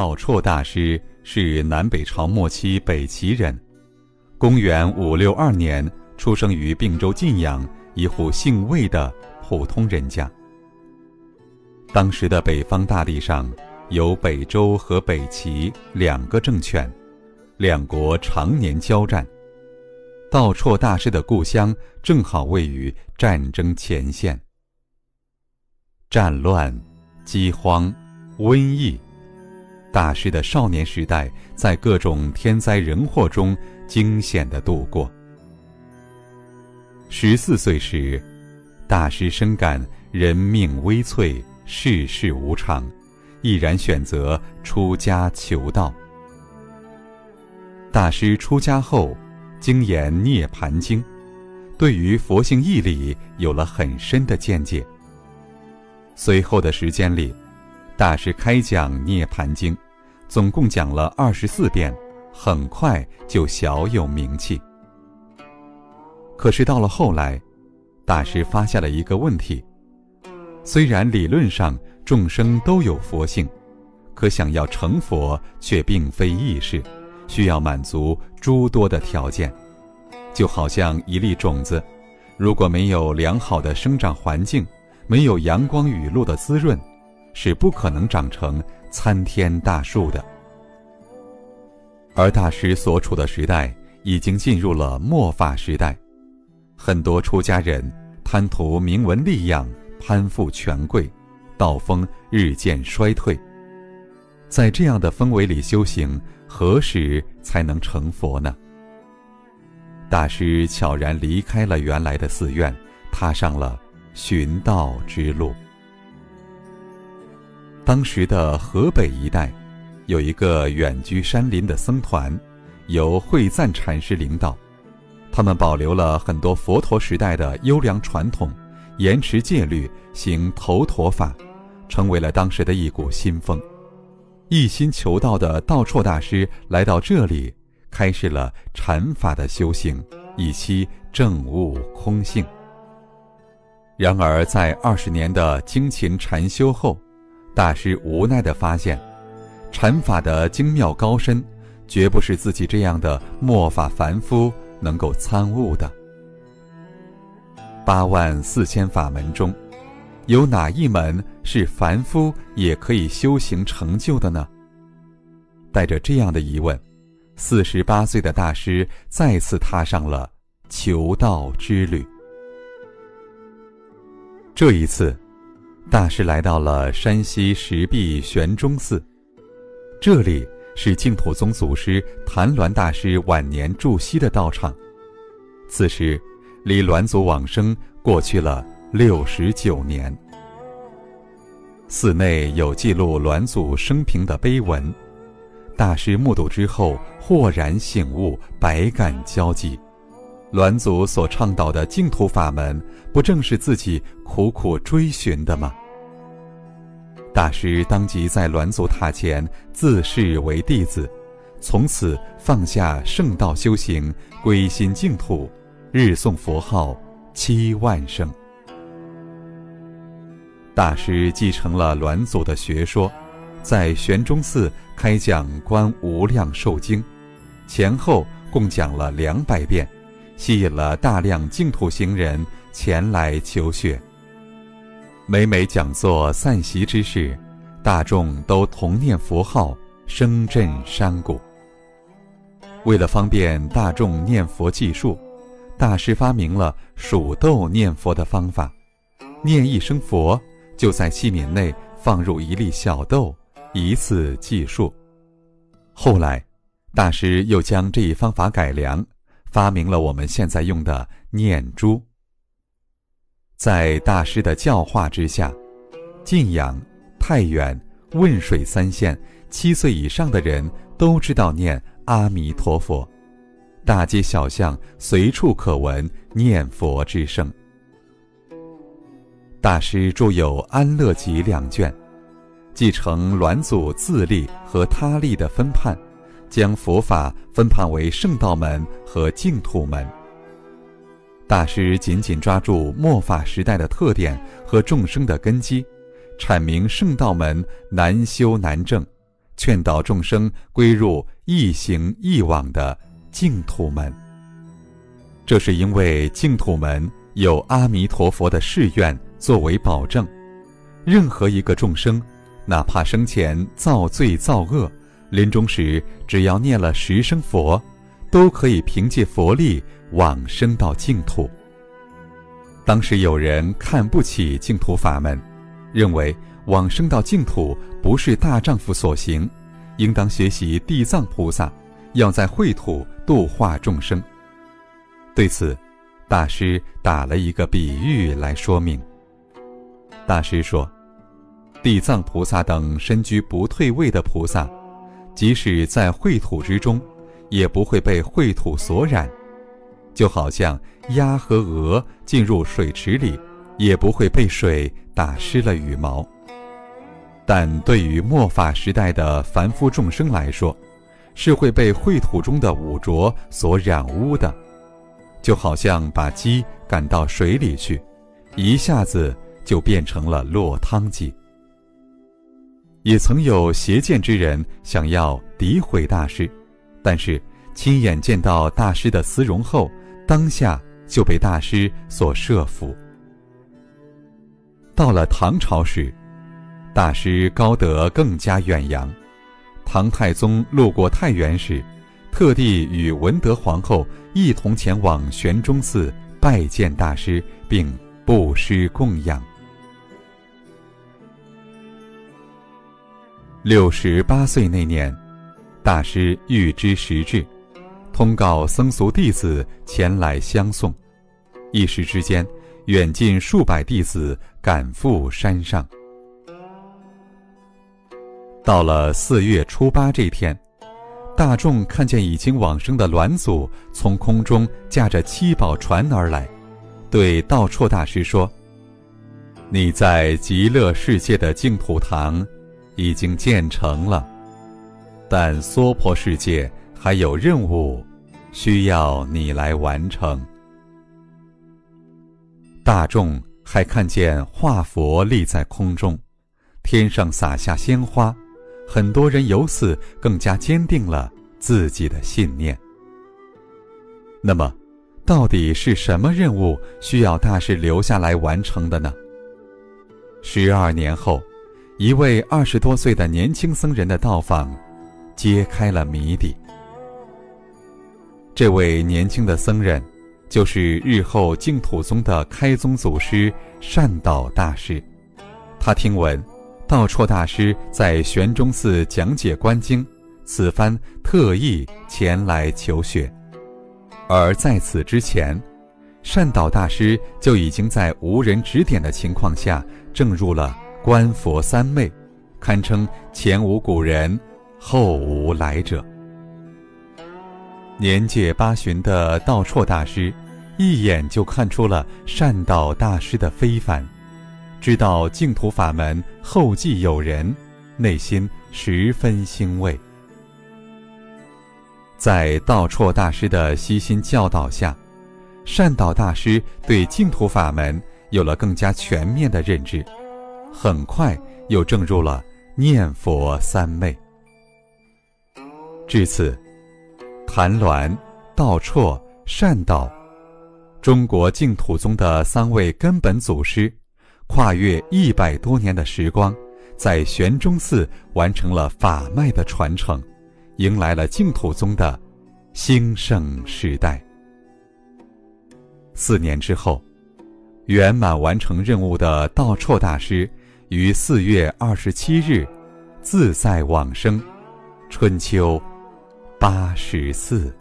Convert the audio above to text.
道绰大师是南北朝末期北齐人，公元五六二年出生于并州晋阳一户姓魏的普通人家。当时的北方大地上有北周和北齐两个政权，两国常年交战。道绰大师的故乡正好位于战争前线。战乱、饥荒、瘟疫，大师的少年时代在各种天灾人祸中惊险的度过。十四岁时，大师深感人命微脆。世事无常，毅然选择出家求道。大师出家后，精研《涅盘经》，对于佛性义理有了很深的见解。随后的时间里，大师开讲《涅盘经》，总共讲了二十四遍，很快就小有名气。可是到了后来，大师发现了一个问题。虽然理论上众生都有佛性，可想要成佛却并非易事，需要满足诸多的条件。就好像一粒种子，如果没有良好的生长环境，没有阳光雨露的滋润，是不可能长成参天大树的。而大师所处的时代已经进入了末法时代，很多出家人贪图名闻利养。攀附权贵，道风日渐衰退。在这样的氛围里修行，何时才能成佛呢？大师悄然离开了原来的寺院，踏上了寻道之路。当时的河北一带，有一个远居山林的僧团，由慧赞禅师领导，他们保留了很多佛陀时代的优良传统。严持戒律，行头陀法，成为了当时的一股新风。一心求道的道绰大师来到这里，开始了禅法的修行，以期证悟空性。然而，在二十年的精勤禅修后，大师无奈地发现，禅法的精妙高深，绝不是自己这样的末法凡夫能够参悟的。八万四千法门中，有哪一门是凡夫也可以修行成就的呢？带着这样的疑问，四十八岁的大师再次踏上了求道之旅。这一次，大师来到了山西石壁玄中寺，这里是净土宗祖师谭鸾大师晚年住锡的道场。此时。离栾祖往生过去了六十九年。寺内有记录栾祖生平的碑文，大师目睹之后豁然醒悟，百感交集。栾祖所倡导的净土法门，不正是自己苦苦追寻的吗？大师当即在栾祖塔前自视为弟子，从此放下圣道修行，归心净土。日诵佛号七万声。大师继承了栾祖的学说，在玄中寺开讲《观无量寿经》，前后共讲了两百遍，吸引了大量净土行人前来求学。每每讲座散席之时，大众都同念佛号，声震山谷。为了方便大众念佛计数。大师发明了数豆念佛的方法，念一声佛，就在器皿内放入一粒小豆，以此计数。后来，大师又将这一方法改良，发明了我们现在用的念珠。在大师的教化之下，晋阳、太原、汶水三县七岁以上的人都知道念阿弥陀佛。大街小巷随处可闻念佛之声。大师著有《安乐集》两卷，继承栾祖自立和他立的分判，将佛法分判为圣道门和净土门。大师紧紧抓住末法时代的特点和众生的根基，阐明圣道门难修难证，劝导众生归入一行一往的净土门。这是因为净土门有阿弥陀佛的誓愿作为保证，任何一个众生，哪怕生前造罪造恶，临终时只要念了十声佛，都可以凭借佛力往生到净土。当时有人看不起净土法门，认为往生到净土不是大丈夫所行，应当学习地藏菩萨，要在秽土度化众生。对此，大师打了一个比喻来说明。大师说：“地藏菩萨等身居不退位的菩萨，即使在秽土之中，也不会被秽土所染，就好像鸭和鹅进入水池里，也不会被水打湿了羽毛。但对于末法时代的凡夫众生来说，是会被秽土中的污浊所染污的。”就好像把鸡赶到水里去，一下子就变成了落汤鸡。也曾有邪见之人想要诋毁大师，但是亲眼见到大师的姿容后，当下就被大师所摄服。到了唐朝时，大师高德更加远扬。唐太宗路过太原时。特地与文德皇后一同前往玄中寺拜见大师，并布施供养。六十八岁那年，大师预知时至，通告僧俗弟子前来相送，一时之间，远近数百弟子赶赴山上。到了四月初八这天。大众看见已经往生的栾祖从空中驾着七宝船而来，对道绰大师说：“你在极乐世界的净土堂已经建成了，但娑婆世界还有任务需要你来完成。”大众还看见化佛立在空中，天上洒下鲜花。很多人由此更加坚定了自己的信念。那么，到底是什么任务需要大师留下来完成的呢？十二年后，一位二十多岁的年轻僧人的到访，揭开了谜底。这位年轻的僧人，就是日后净土宗的开宗祖师善导大师。他听闻。道绰大师在玄中寺讲解观经，此番特意前来求学。而在此之前，善导大师就已经在无人指点的情况下证入了观佛三昧，堪称前无古人，后无来者。年届八旬的道绰大师，一眼就看出了善导大师的非凡。知道净土法门后继有人，内心十分欣慰。在道绰大师的悉心教导下，善导大师对净土法门有了更加全面的认知，很快又证入了念佛三昧。至此，谭鸾、道绰、善导，中国净土宗的三位根本祖师。跨越一百多年的时光，在玄中寺完成了法脉的传承，迎来了净土宗的兴盛时代。四年之后，圆满完成任务的道绰大师于四月二十七日自在往生，春秋八十四。